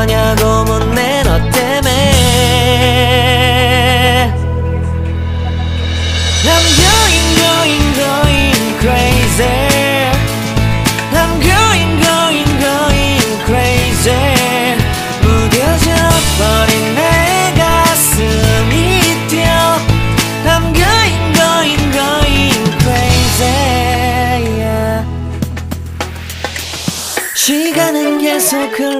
그러냐고 묻네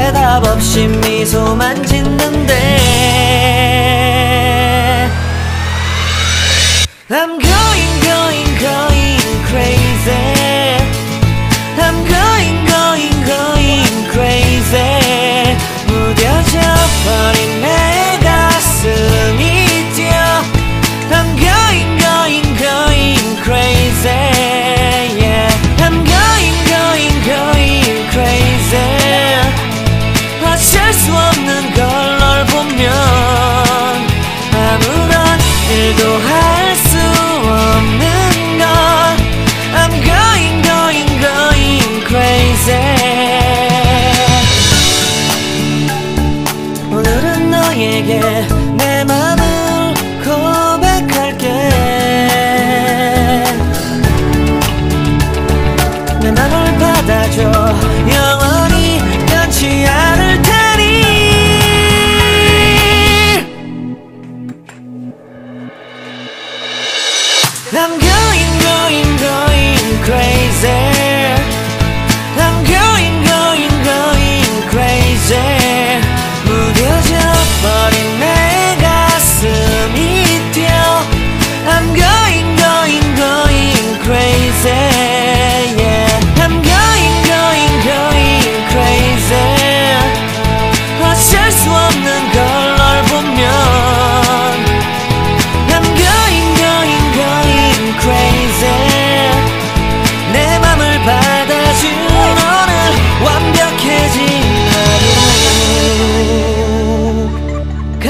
대답 없이 미소만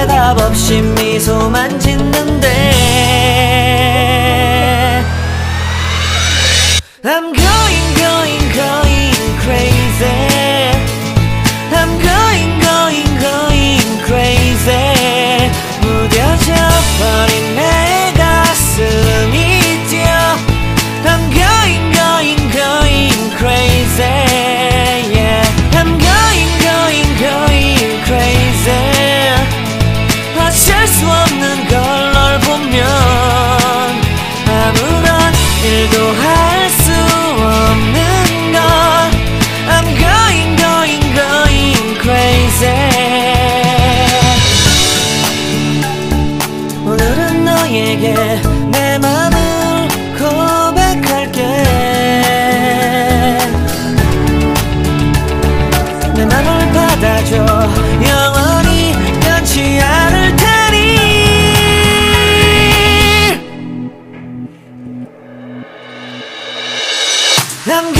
대답 없이 미소만 짓는데 Going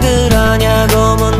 그러냐고 묻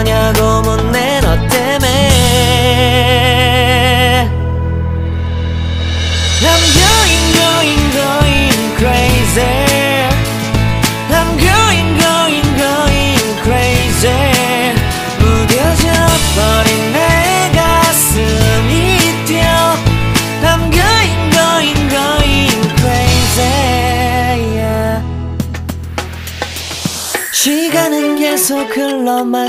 그러냐고 묻네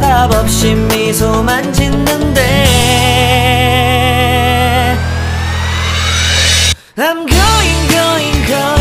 대답 없이 미소만 짓는데 I'm going, going, going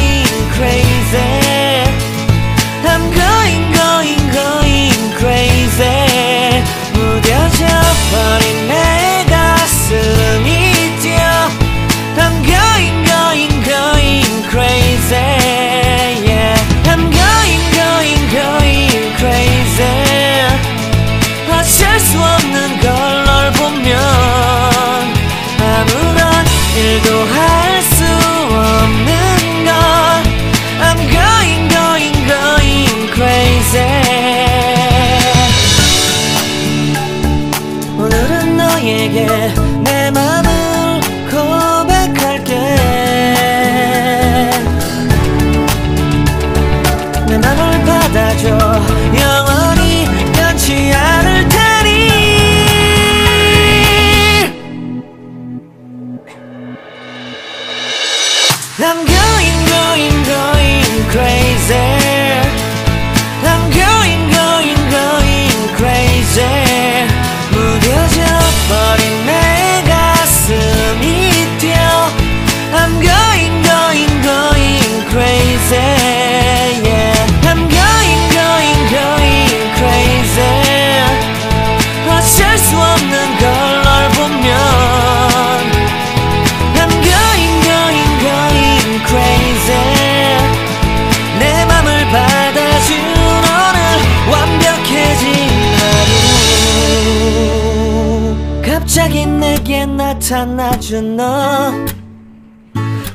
나타나준 너.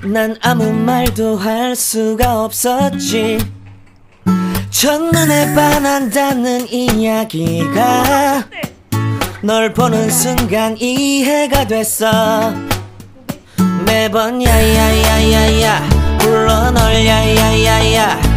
난 아무 말도 할 수가 없었지. 첫눈에 반한다는 이야기가 널 보는 순간 이해가 됐어. 매번 야야야야야 불러 널 야야야야